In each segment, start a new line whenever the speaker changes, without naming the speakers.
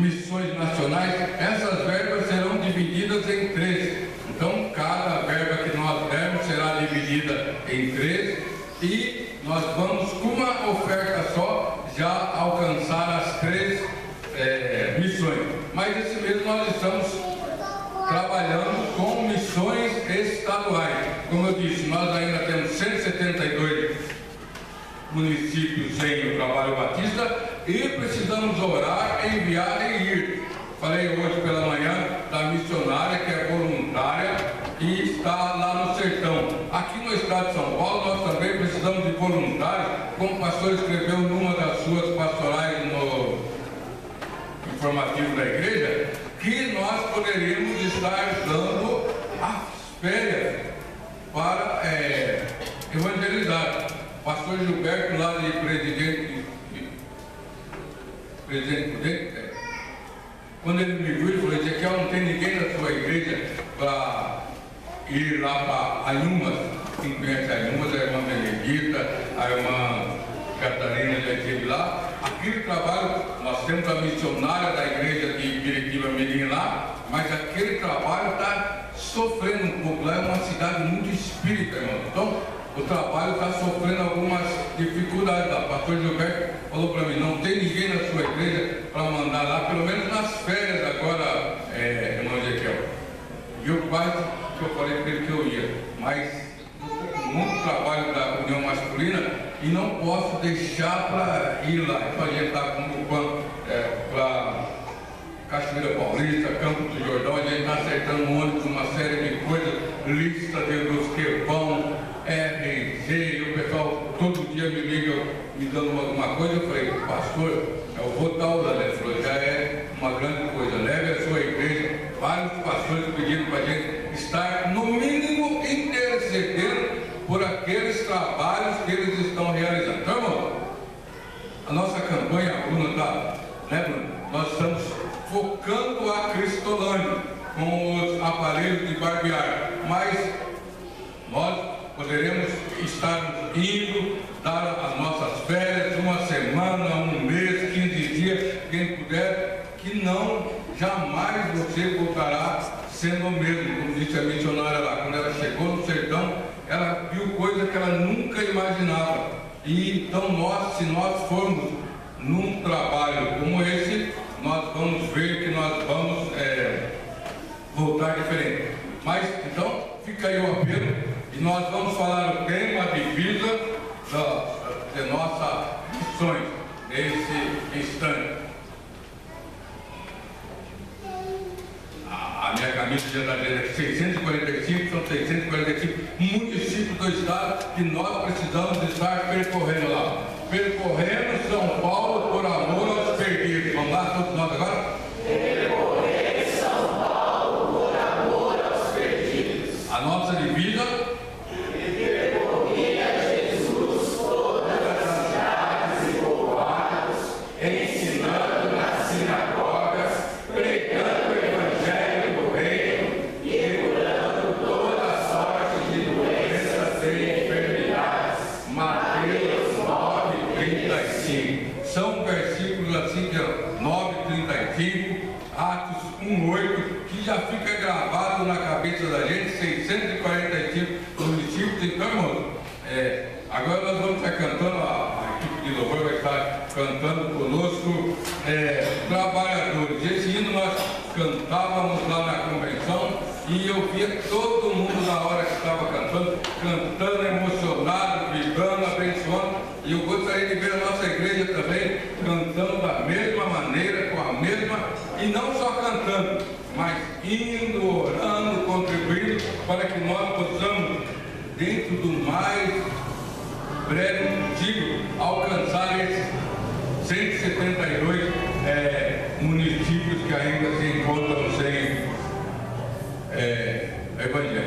missões nacionais, essas verbas serão divididas em três. Então, cada verba que nós dermos será dividida em três e nós vamos, com uma oferta só, já alcançar as três é, missões. Mas esse mês nós estamos trabalhando com missões estaduais. Como eu disse, nós ainda temos 172 municípios em o trabalho batista e precisamos orar, enviar e ir. Falei hoje pela manhã da missionária que é voluntária e está lá no sertão. Aqui no estado de São Paulo nós também precisamos de voluntários, como o pastor escreveu numa das suas pastorais no informativo da igreja, que nós poderíamos estar dando as férias para é, evangelizar. Pastor Gilberto, lá de presidente, presidente Prudente, é, quando ele me viu, ele falou, Ezequiel, não tem ninguém na sua igreja para ir lá para Anhumas, quem conhece Anhumas, a irmã Benedita, a irmã Catarina já esteve lá. Aquele trabalho, nós temos a missionária da igreja de Piritiba Mirim lá, mas aquele trabalho está sofrendo um pouco. Lá é uma cidade muito espírita, irmão. Então, o trabalho está sofrendo algumas dificuldades. O pastor Gilberto falou para mim, não tem ninguém na sua igreja para mandar lá, pelo menos nas férias agora, é, irmão Ezequiel. E eu quase que eu falei para ele que eu ia, mas muito trabalho da União Masculina e não posso deixar para ir lá. Então a gente está com é, para Cachoeira Paulista, Campo do Jordão, a gente está acertando um ônibus, uma série de coisas, lista de dos que vão, RG, e o pessoal todo dia me liga me dando alguma coisa, eu falei, pastor, eu vou dar o falou, já é uma grande coisa, leve a sua igreja, vários pastores pedindo para a gente estar, no mínimo, intercedendo por aqueles trabalhos que eles estão realizando. Então, irmão, a nossa campanha, a Bruna está, né, Bruno? Nós estamos focando a Cristolândia com os aparelhos de barbear, mas nós poderemos estar indo, dar as nossas férias, uma semana, um mês, 15 dias, quem puder, que não, jamais você voltará sendo o mesmo, como disse a missionária lá, quando ela chegou no sertão, ela viu coisas que ela nunca imaginava. E então nós, se nós formos num trabalho como esse, nós vamos ver que nós vamos é, voltar diferente. Mas então fica aí o apelo e nós vamos falar o tema de vida da, de nossas missões nesse instante. A minha camisa está dizendo aqui, 645, são 645 municípios do estado que nós precisamos estar. Percorrendo 35, Atos 1, 8, que já fica gravado na cabeça da gente, 645 municípios. Então, é, agora nós vamos estar cantando, a, a equipe de louvor vai estar cantando conosco, é, trabalhadores. Esse hino nós cantávamos lá na convenção e eu via todo mundo na hora que estava cantando, cantando, emocionado, vibrando, abençoando. E eu gostaria de ver a nossa igreja também cantando da mesma maneira, com a mesma, e não só cantando, mas indo, orando, contribuindo, para que nós possamos, dentro do mais breve possível, alcançar esses 172 é, municípios que ainda se encontram sem é, evangelho.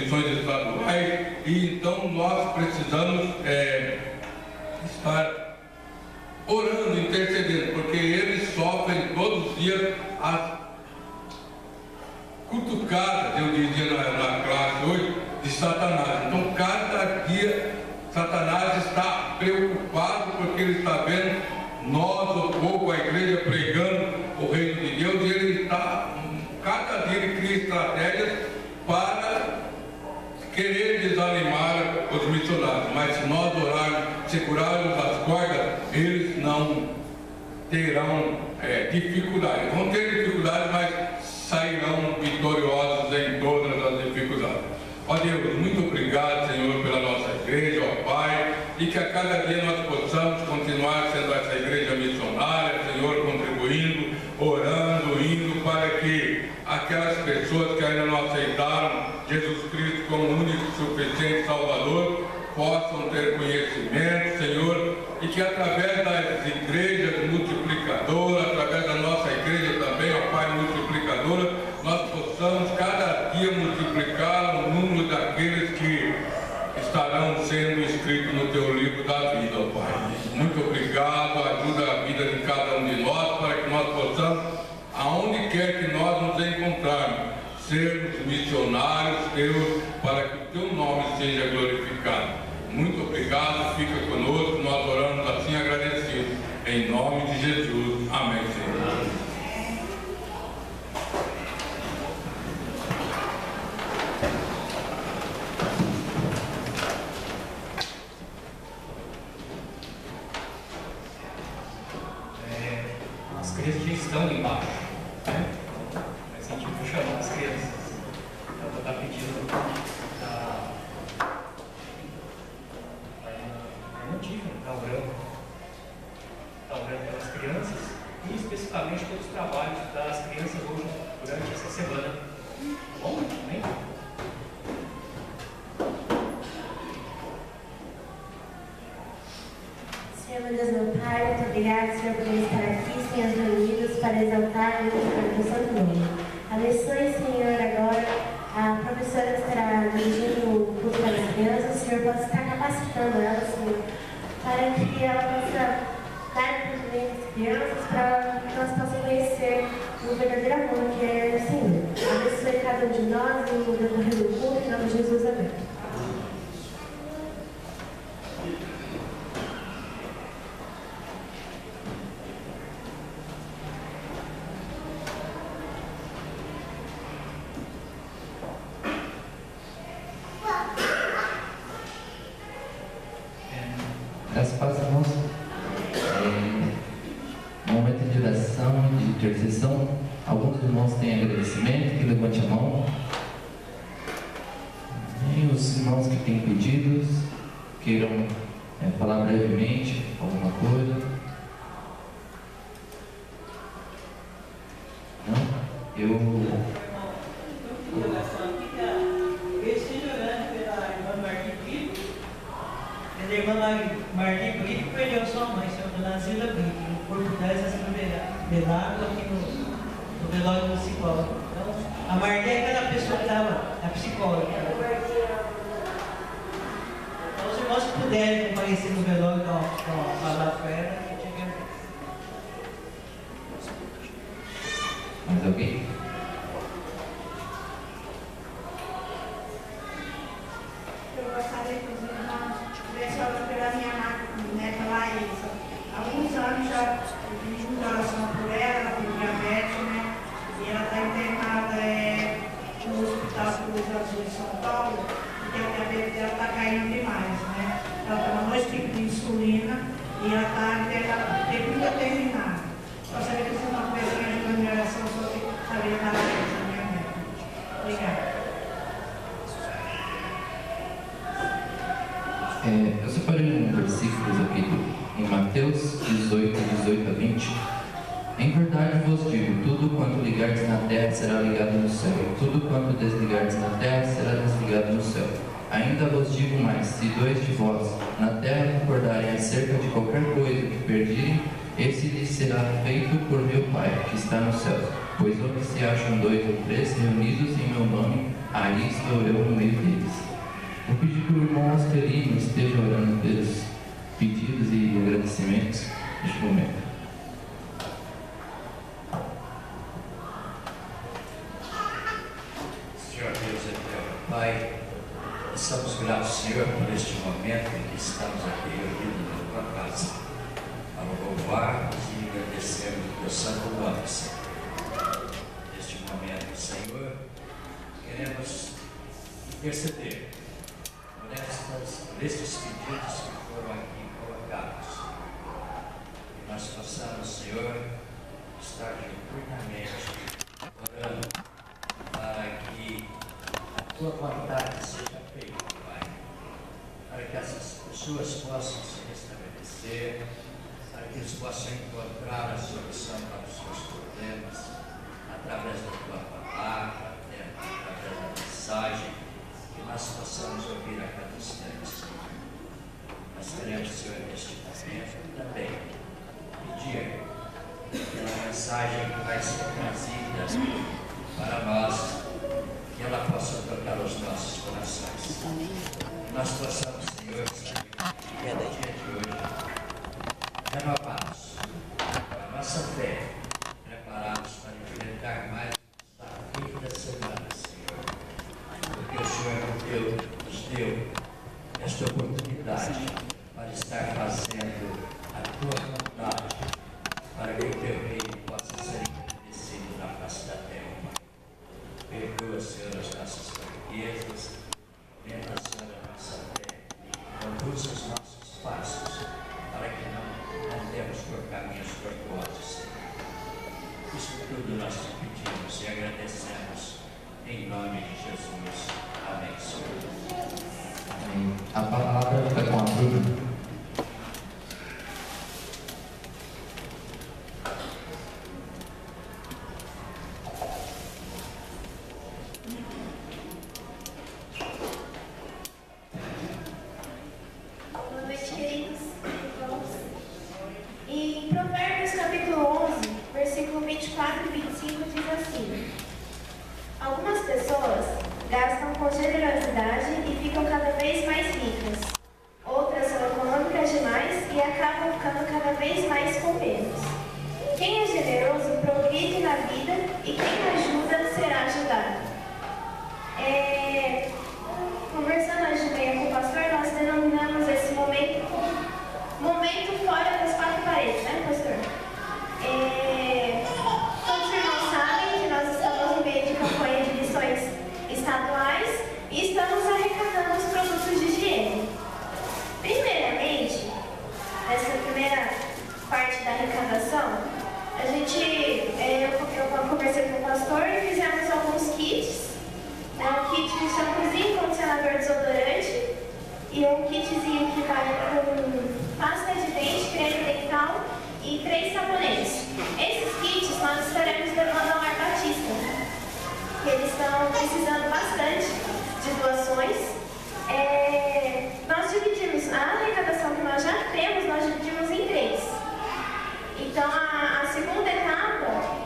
Missões estaduais, e então nós precisamos é, estar orando, intercedendo, porque eles sofrem todos os dias as cutucadas, eu dizia na, na classe hoje, de Satanás. Então, cada dia, Satanás está preocupado porque ele está vendo nós, o povo, a igreja pregando o reino de Deus, e ele está, cada dia ele cria estratégias querer desanimar os missionários. Mas se nós orarmos, segurarmos as cordas, eles não terão é. Vão ter dificuldades, mas sairão vitoriosos em todas as dificuldades. Ó Deus, muito obrigado, Senhor, pela nossa igreja, ó Pai, e que a cada dia nós possamos continuar sendo essa igreja missionária, Senhor, contribuindo, orando, indo para que aquelas pessoas que ainda não aceitaram Jesus Cristo como único e suficiente Salvador possam ter conhecimento, Senhor, e através das igrejas multiplicadoras, através da nossa igreja também, ó Pai multiplicadora, nós possamos cada dia multiplicar o número daqueles que estarão sendo inscritos no teu livro da vida, ó Pai. Muito obrigado, ajuda a vida de cada um de nós para que nós possamos, aonde quer que nós nos encontrarmos, sermos missionários, Deus, para que o teu nome seja glorificado. Muito obrigado, fica conosco, nós oramos assim agradecidos. Em nome de Jesus. Amém, Senhor.
É, as crianças já estão embaixo. Né? A gente vai chamar as crianças. Ela está pedindo a. A notícia, está orando. Está orando pelas crianças e especificamente pelos trabalhos das crianças hoje durante essa semana. Tá bom? Amém?
Senhor meu Deus, meu Pai, muito obrigado, Senhor, por estar Senhor, reunidos para exaltar e glorificar o nome. Abençoe, Senhor, agora a professora estará dirigindo o curso para as crianças, Senhor, possa estar capacitando ela, Senhor, para que ela possa dar conhecimento às crianças, para que elas possam conhecer o verdadeiro amor que é o Senhor. Abençoe cada um de nós, no decorrer do culto, em nome de Jesus, amém.
Graças a Deus, irmãos. É, momento de oração, de intercessão. Alguns irmãos têm agradecimento, que levante a mão. E os irmãos que têm pedidos, queiram é, falar brevemente alguma coisa. Não? Eu
A irmã Marli Brito perdeu sua mãe, senhora Dona Zila Brito, no corpo dela está sendo velado aqui no, no velório municipal. Então, a Marli é aquela pessoa que estava, a psicóloga. Então, os irmãos que puderem comparecer no velório, então, então, falar
18, 18 a 20. Em verdade vos digo: tudo quanto ligardes na terra será ligado no céu, e tudo quanto desligardes na terra será desligado no céu. Ainda vos digo mais: se dois de vós na terra concordarem acerca de qualquer coisa que pedirem, esse lhes será feito por meu Pai, que está no céu. Pois onde se acham dois ou três reunidos em meu nome, aí estou eu no meio deles. Vou pedir que o irmão Asperino esteja orando pelos pedidos e agradecimentos neste momento.
Senhor Deus eterno, Pai, estamos gratos, Senhor, por este momento em que estamos aqui reunidos na tua casa, para louvarmos e agradecermos o teu santo nome, Senhor. Neste momento, Senhor, queremos interceder por, estas, por estes pedidos que foram aqui colocados. Que nós possamos, Senhor, estar diuturnamente orando para que a tua vontade seja feita, Pai. Para que essas pessoas possam se restabelecer, para que eles possam encontrar a solução Que nós possamos, Senhor, sair no tudo nós te pedimos e agradecemos, em nome de Jesus. Amém.
Amém. A palavra fica com a Bruna.
Boa noite, queridos irmãos. Em Provérbios capítulo 11, versículo 24 e 25 diz assim: Algumas pessoas gastam com generosidade e ficam cada vez mais ricas. Outras são econômicas demais e acabam ficando cada vez mais com menos. Quem é generoso progride na vida e quem ajuda será ajudado. É, Conversando hoje de manhã com o pastor, nós denominamos esse momento momento fora das quatro paredes, né, pastor? É, todos os irmãos sabem que nós estamos no meio de campanha de lições estaduais e estamos arrecadando os produtos de higiene. Primeiramente, nessa primeira parte da arrecadação, a gente, é, eu, eu e fizemos alguns kits é um kit de shampoozinho, condicionador desodorante e um kitzinho que vai com pasta de dente, creme dental e três sabonetes. Esses kits nós estaremos levando ao Mar Batista, que eles estão precisando bastante de doações. É, nós dividimos, a arrecadação que nós já temos, nós dividimos em três. Então, a, a segunda etapa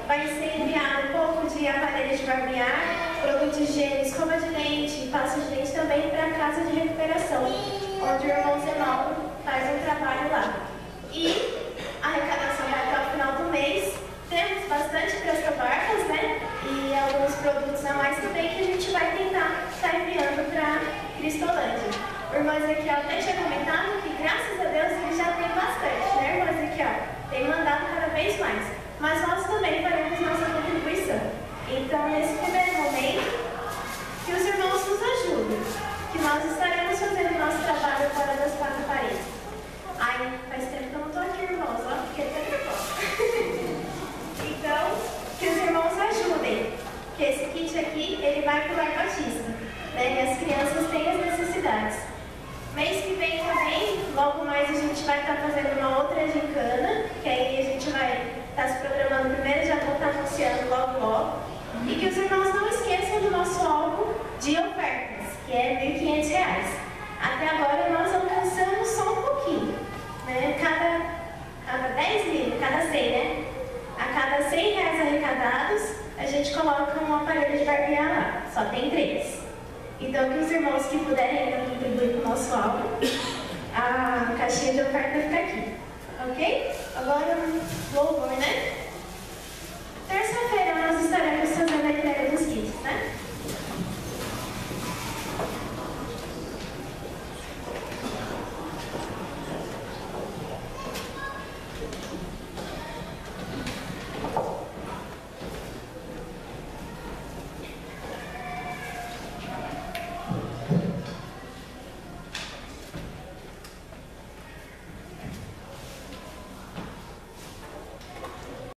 vai ser enviado um pouco de aparelho de barbear, produtos de higiene, escova de dente, pasta de dente também para a casa de recuperação, onde o irmão Zenaldo faz um trabalho lá. E a arrecadação vai até o final do mês. Temos bastante presta-barbas, né? E alguns produtos a mais também que a gente vai tentar estar enviando para Cristolândia. O irmão Ezequiel até tinha comentado que, graças a Deus, ele já tem bastante, né, irmão Ezequiel? Tem mandado cada vez mais. Mas nós também faremos nossa contribuição. Então, nesse primeiro momento, que os irmãos nos ajudem, que nós estaremos fazendo nosso trabalho fora das quatro paredes. Ai, faz tempo que eu não estou aqui, irmãos, ó, fiquei até nervosa. então, que os irmãos ajudem, que esse kit aqui, ele vai para o Lar Batista, né, e as crianças têm as necessidades. Mês que vem também, logo mais a gente vai estar fazendo uma outra negociando logo logo. E que os irmãos não esqueçam do nosso alvo de ofertas, que é R$ 1.500. Até agora nós alcançamos só um pouquinho. Né? Cada, cada 10 mil, cada 100, né? A cada 100 reais arrecadados, a gente coloca um aparelho de barbear lá. Só tem três. Então, que os irmãos que puderem ainda contribuir com o nosso alvo, a caixinha de oferta fica aqui. Ok? Agora louvor, né?